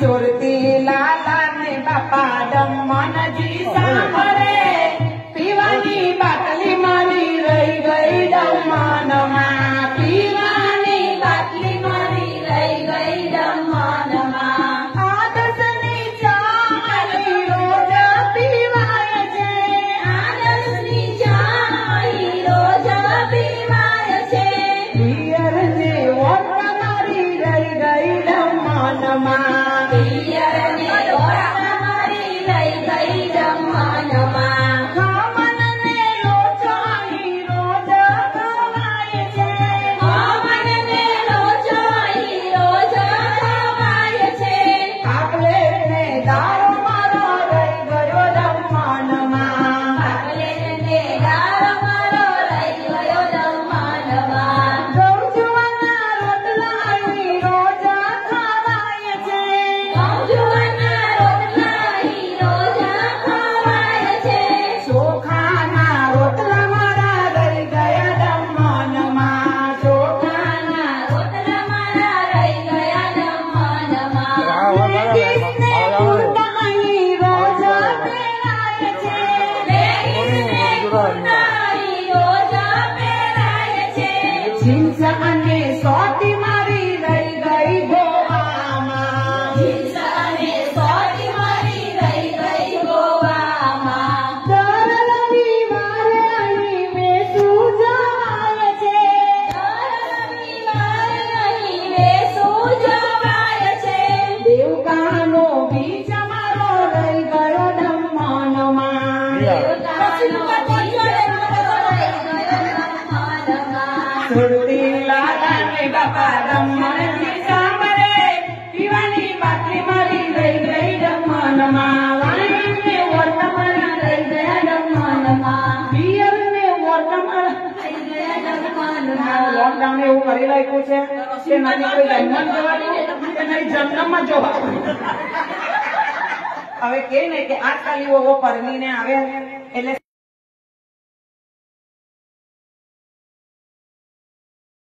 સુરતી લાલા ને બાપા ડમનજી સાંભળે. પીવાની બાટલી મારી રહી ગઈ ડમનમાં સોટી મારી રહી ગઈ ગોવામાં જીન્સ અને મારી રહી ગઈ ગોવામાં દર રવિવારે અહીં બેસું જવાય છે. દેવકાનો બીજ મારો રહી ગયો મારી રહી રહી લોકડાઉન એવું કરી રાખ્યું છે કે નથી કોઈ જન્મ જવાનું કે નહીં જન્મમાં જોવાનું હવે કે ને કે આજકાલ એવો પરમીને આવે. એટલે